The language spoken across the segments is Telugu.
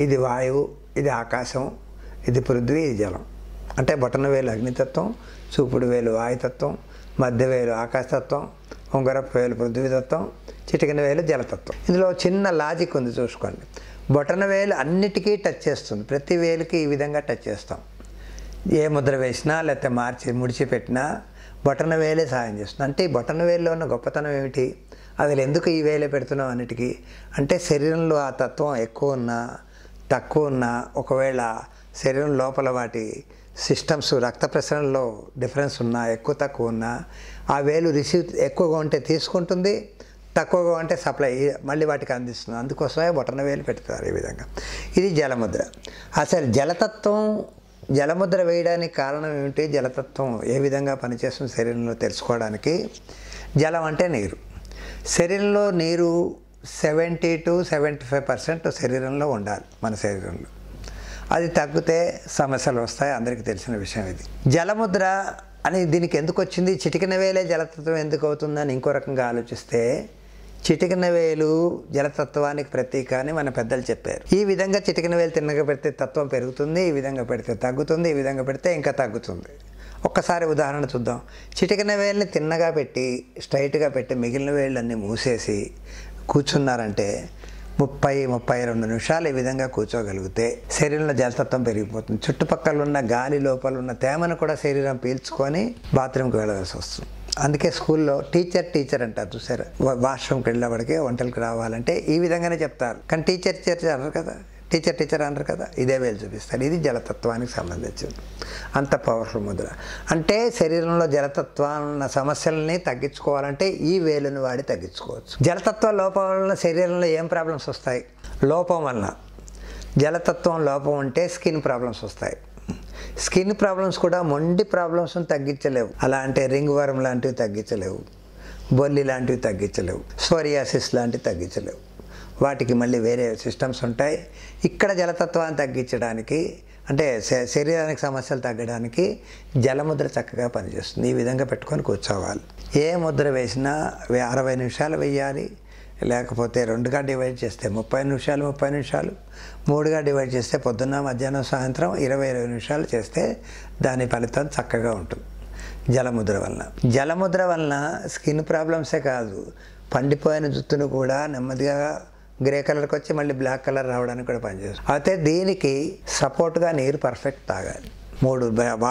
ఇది వాయువు ఇది ఆకాశం ఇది పృథ్వీ ఇది జలం. అంటే బటన వేలు అగ్నితత్వం చూపుడు వేలు వాయుతత్వం మధ్య వేలు ఆకాశతత్వం ఉంగరపు వేలు పృథ్వీతత్వం చిటికిన వేలు జలతత్వం. ఇందులో చిన్న లాజిక్ ఉంది చూసుకోండి. బొటన వేలు అన్నిటికీ టచ్ చేస్తుంది. ప్రతి వేలుకి ఈ విధంగా టచ్ చేస్తాం. ఏ ముద్ర వేసినా లేకపోతే మార్చి ముడిచిపెట్టినా బొటన వేలే సాయం చేస్తుంది. అంటే ఈ బొటన వేలులో ఉన్న గొప్పతనం ఏమిటి? అసలు ఎందుకు ఈ వేలే పెడుతున్నాం అన్నిటికీ? అంటే శరీరంలో ఆ తత్వం ఎక్కువ ఉన్నా తక్కువ ఉన్న ఒకవేళ శరీరం లోపల వాటి సిస్టమ్స్ రక్త ప్రసరణలో డిఫరెన్స్ ఉన్నా ఎక్కువ తక్కువ ఉన్నా ఆ వేలు రిసీవ్ ఎక్కువగా ఉంటే తీసుకుంటుంది తక్కువగా ఉంటే సప్లై మళ్ళీ వాటికి అందిస్తుంది. అందుకోసమే బొటన వేలు పెడతారు ఈ విధంగా. ఇది జలముద్ర. అసలు జలతత్వం జలముద్ర వేయడానికి కారణం ఏమిటి? జలతత్వం ఏ విధంగా పనిచేస్తుంది శరీరంలో తెలుసుకోవడానికి. జలం అంటే నీరు. శరీరంలో నీరు seventy two seventy five percent శరీరంలో ఉండాలి మన శరీరంలో. అది తగ్గితే సమస్యలు వస్తాయి అందరికీ తెలిసిన విషయం ఇది. జలముద్ర అని దీనికి ఎందుకు వచ్చింది? చిటికిన వేలే జలతత్వం ఎందుకు అవుతుందని ఇంకో రకంగా ఆలోచిస్తే చిటికిన వేలు జలతత్వానికి ప్రతీక అని మన పెద్దలు చెప్పారు. ఈ విధంగా చిటికిన వేలు తిన్నగా పెడితే తత్వం పెరుగుతుంది ఈ విధంగా పెడితే తగ్గుతుంది ఈ విధంగా పెడితే ఇంకా తగ్గుతుంది. ఒక్కసారి ఉదాహరణ చూద్దాం. చిటికిన వేలుని తిన్నగా పెట్టి స్ట్రైట్గా పెట్టి మిగిలిన వేళ్ళన్నీ మూసేసి కూర్చున్నారంటే ముప్పై ముప్పై రెండు నిమిషాలు ఈ విధంగా కూర్చోగలిగితే శరీరంలో జలతత్వం పెరిగిపోతుంది. చుట్టుపక్కల ఉన్న గాలి లోపల ఉన్న తేమను కూడా శరీరం పీల్చుకొని బాత్రూమ్కి వెళ్ళవలసి వస్తుంది. అందుకే స్కూల్లో టీచర్ టీచర్ అంటారు చూసారు? వాష్రూమ్కి వెళ్ళేవాడికి వంటలకు రావాలంటే ఈ విధంగానే చెప్తారు. కానీ టీచర్ టీచర్ అనరు కదా. టీచర్ టీచర్ అన్నారు కదా ఇదే వేలు చూపిస్తారు ఇది జలతత్వానికి సంబంధించింది. అంత పవర్ఫుల్ ముద్ర. అంటే శరీరంలో జలతత్వం ఉన్న సమస్యలని తగ్గించుకోవాలంటే ఈ వేలుని వాడి తగ్గించుకోవచ్చు. జలతత్వ లోపం వలన శరీరంలో ఏం ప్రాబ్లమ్స్ వస్తాయి? లోపం వలన. జలతత్వం లోపం ఉంటే స్కిన్ ప్రాబ్లమ్స్ వస్తాయి. స్కిన్ ప్రాబ్లమ్స్ కూడా మొండి ప్రాబ్లమ్స్ని తగ్గించలేవు. అలా అంటే రింగ్ వర్మ్ లాంటివి తగ్గించలేవు. బొల్లి లాంటివి తగ్గించలేవు. సోరియాసిస్ లాంటివి తగ్గించలేవు. వాటికి మళ్ళీ వేరే సిస్టమ్స్ ఉంటాయి. ఇక్కడ జలతత్వాన్ని తగ్గించడానికి అంటే శ- శరీరానికి సమస్యలు తగ్గడానికి జలముద్ర చక్కగా పనిచేస్తుంది. ఈ విధంగా పెట్టుకొని కూర్చోవాలి. ఏ ముద్ర వేసినా అరవై నిమిషాలు వేయాలి లేకపోతే రెండుగా డివైడ్ చేస్తే ముప్పై నిమిషాలు ముప్పై నిమిషాలు. మూడుగా డివైడ్ చేస్తే పొద్దున్న మధ్యాహ్నం సాయంత్రం ఇరవై ఇరవై నిమిషాలు చేస్తే దాని ఫలితం చక్కగా ఉంటుంది. జలముద్ర వలన. జలముద్ర వలన స్కిన్ ప్రాబ్లమ్సే కాదు. పండిపోయిన జుత్తును కూడా నెమ్మదిగా గ్రే కలర్కి వచ్చి మళ్ళీ బ్లాక్ కలర్ రావడానికి కూడా పనిచేస్తుంది అయితే దీనికి సపోర్ట్గా నీరు పర్ఫెక్ట్ తాగాలి. మూడు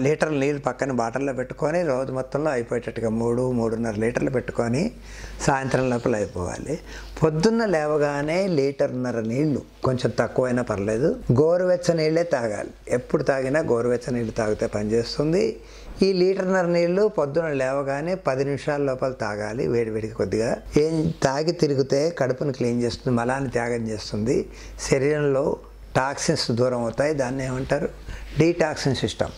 లీటర్ల నీళ్ళు పక్కన బాటిల్లో పెట్టుకొని రోజు మొత్తంలో అయిపోయేటట్టుగా మూడు మూడున్నర లీటర్లు పెట్టుకొని సాయంత్రం లోపల అయిపోవాలి. పొద్దున్న లేవగానే లీటర్న్నర నీళ్ళు కొంచెం తక్కువైనా పర్లేదు. గోరువెచ్చ నీళ్ళే తాగాలి. ఎప్పుడు తాగినా గోరువెచ్చ నీళ్ళు తాగితే పనిచేస్తుంది. ఈ లీటర్నర నీళ్ళు పొద్దున లేవగానే పది నిమిషాల లోపల తాగాలి వేడివేడికి కొద్దిగా. ఏం తాగి తిరిగితే కడుపును క్లీన్ చేస్తుంది మలాన్ని త్యాగం చేస్తుంది. శరీరంలో టాక్సిన్స్ దూరం అవుతాయి దాన్ని ఏమంటారు? Detoxin system.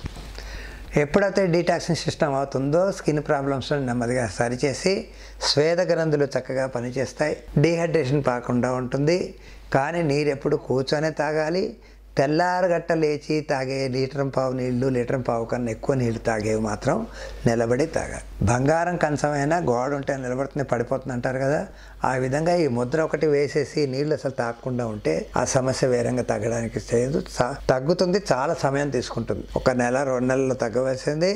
ఎప్పుడైతే డీటాక్సిన్ సిస్టమ్ అవుతుందో స్కిన్ ప్రాబ్లమ్స్ నెమ్మదిగా సరిచేసి స్వేద గ్రంథులు చక్కగా పనిచేస్తాయి. డీహైడ్రేషన్ కాకుండా ఉంటుంది. కానీ నీరు ఎప్పుడు కూర్చొనే తాగాలి తెల్లారగట్ట లేచి తాగే లీటర్ పావు నీళ్ళు లీటర్ పావు కన్నా ఎక్కువ నీళ్ళు తాగేవి మాత్రం నిలబడి తాగాలి. బంగారం కంచమైనా గోడ ఉంటే నిలబడుతుంది పడిపోతుంది అంటారు కదా. ఆ విధంగా ఈ ముద్ర ఒకటి వేసేసి నీళ్ళు అసలు తాగకుండా ఉంటే ఆ సమస్య వేరంగా తగ్గడానికి చేయదు తగ్గుతుంది చాలా సమయం తీసుకుంటుంది. ఒక నెల రెండు నెలలు తగ్గవలసింది.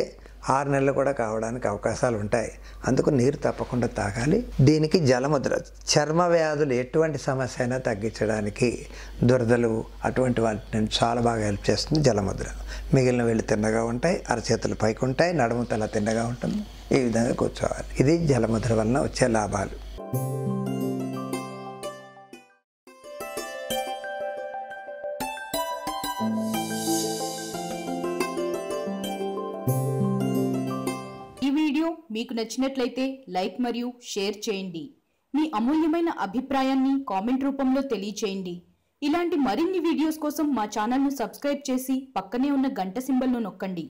ఆరు నెలలు కూడా కావడానికి అవకాశాలు ఉంటాయి. అందుకు నీరు తప్పకుండా తాగాలి. దీనికి జలముద్ర చర్మ వ్యాధులు ఎటువంటి సమస్య అయినా తగ్గించడానికి దురదలు అటువంటి వాటిని చాలా బాగా హెల్ప్ చేస్తుంది జలముద్ర. మిగిలిన వీళ్ళు తిన్నగా ఉంటాయి అరచేతులు పైకి ఉంటాయి నడుము తల తిన్నగా ఉంటుంది. ఈ విధంగా కూర్చోవాలి. ఇది జలముద్ర వలన వచ్చే లాభాలు. ఈ మీకు నచ్చినట్లయితే లైక్ మరియు షేర్ చేయండి. మీ అమూల్యమైన అభిప్రాయాన్ని కామెంట్ రూపంలో తెలియచేయండి. ఇలాంటి మరిన్ని వీడియోస్ కోసం మా ఛానల్ను సబ్స్క్రైబ్ చేసి పక్కనే ఉన్న గంట సింబల్ను నొక్కండి.